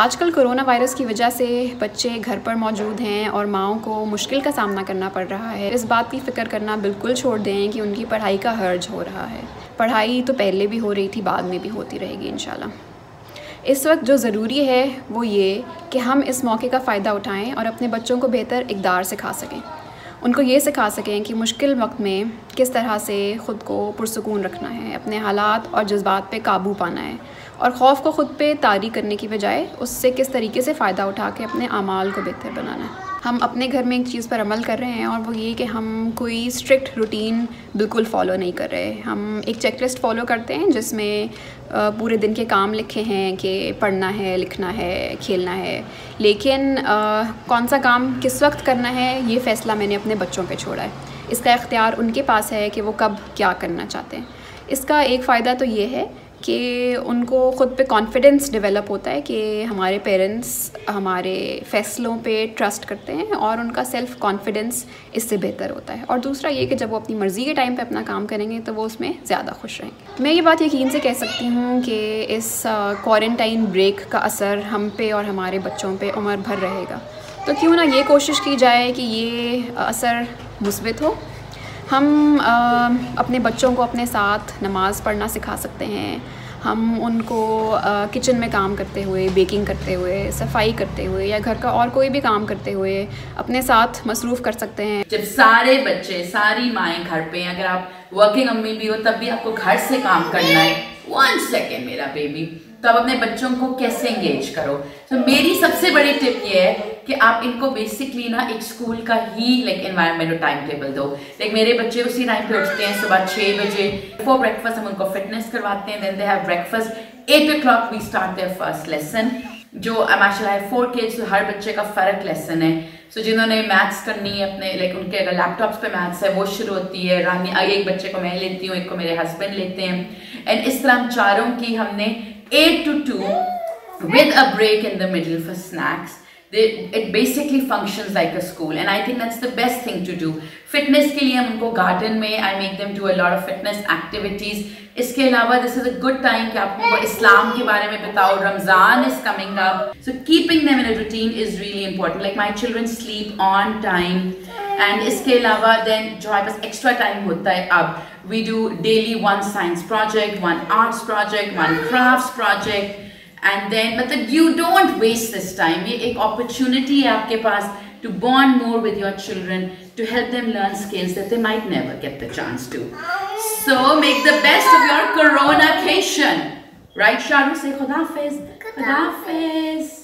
आजकल corona virus की वजह से बच्चे घर पर मौजूद हैं और माओ को मुश्किल का सामना करना पड़ रहा है। इस बात की फ़िक्र करना बिल्कुल छोड़ दें कि उनकी पढ़ाई का हर्ज हो रहा है। पढ़ाई तो पहले भी हो रही थी, बाद में भी होती रहेगी इन इस वक्त जो ज़रूरी है वो ये कि हम इस मौके का फ़ायदा उठाएँ और अपने बच्चों को बेहतर इकदार सिखा सकें। उनको ये सिखा सकें कि मुश्किल वक्त में किस तरह से ख़ुद को पुरसकून रखना है, अपने हालात और जज्बात पे काबू पाना है और खौफ को ख़ुद पे तारी करने की बजाय उससे किस तरीके से फ़ायदा उठा के अपने अमाल को बेहतर बनाना है। हम अपने घर में एक चीज़ पर अमल कर रहे हैं और वो ये कि हम कोई स्ट्रिक्ट रूटीन बिल्कुल फॉलो नहीं कर रहे। हम एक चेक लिस्ट फॉलो करते हैं जिसमें पूरे दिन के काम लिखे हैं कि पढ़ना है, लिखना है, खेलना है। लेकिन कौन सा काम किस वक्त करना है, ये फ़ैसला मैंने अपने बच्चों पे छोड़ा है। इसका इख्तियार उनके पास है कि वो कब क्या करना चाहते हैं। इसका एक फ़ायदा तो ये है कि उनको ख़ुद पे कॉन्फिडेंस डेवलप होता है कि हमारे पेरेंट्स हमारे फ़ैसलों पे ट्रस्ट करते हैं और उनका सेल्फ़ कॉन्फिडेंस इससे बेहतर होता है। और दूसरा ये कि जब वो अपनी मर्ज़ी के टाइम पे अपना काम करेंगे तो वो उसमें ज़्यादा खुश रहेंगे। मैं ये बात यकीन से कह सकती हूँ कि इस क्वारंटाइन ब्रेक का असर हम पे और हमारे बच्चों पर उम्र भर रहेगा। तो क्यों ना ये कोशिश की जाए कि ये असर मुस्बित हो। हम आ, अपने बच्चों को अपने साथ नमाज़ पढ़ना सिखा सकते हैं। हम उनको किचन में काम करते हुए बेकिंग करते हुए सफ़ाई करते हुए या घर का और कोई भी काम करते हुए अपने साथ मसरूफ़ कर सकते हैं। जब सारे बच्चे सारी माएँ घर पे अगर आप वर्किंग अम्मी भी हो तब भी आपको घर से काम करना है। वन सेकेंड मेरा बेबी तो आप अपने बच्चों को कैसे एंगेज करो? तो मेरी सबसे बड़ी टिप ये है कि आप इनको बेसिकली ना एक स्कूल का ही लाइक एनवायरमेंट और टाइम टेबल दो। लाइक मेरे बच्चे उसी टाइम पे उठते हैं सुबह छः बजे। फॉर ब्रेकफास्ट हम उनको फिटनेस करवाते हैं then they have breakfast eight o'clock we start their first lesson जो माशा है फोर के तो हर बच्चे का फ़र्क लेसन है। सो so, जिन्होंने मैथ्स करनी है अपने लाइक उनके अगर लैपटॉप्स पे मैथ्स है वो शुरू होती है। रानी एक बच्चे को मैं लेती हूँ एक को मेरे हस्बैंड लेते हैं। एंड इस तरह हम चारों की हमने 8 to 2 with a break in the middle for snacks They, it basically functions like a school and I think that's the best thing to do. Fitness के लिए हम उनको garden में I make them do a lot of fitness activities. इसके अलावा this is a good time कि आप उनको इस्लाम के बारे में बताओ Ramzan is coming up. So keeping them in a routine is really important. Like my children sleep on time and इसके अलावा then जो हमारे पास extra time होता है अब we do daily one science project, one arts project, one crafts project, and then but the, you don't waste this time. ये एक opportunity है आपके पास to bond more with your children, to help them learn skills that they might never get the chance to. So make the best of your corona cation. Right, Sharu? Say Khudafiz. Khudafiz.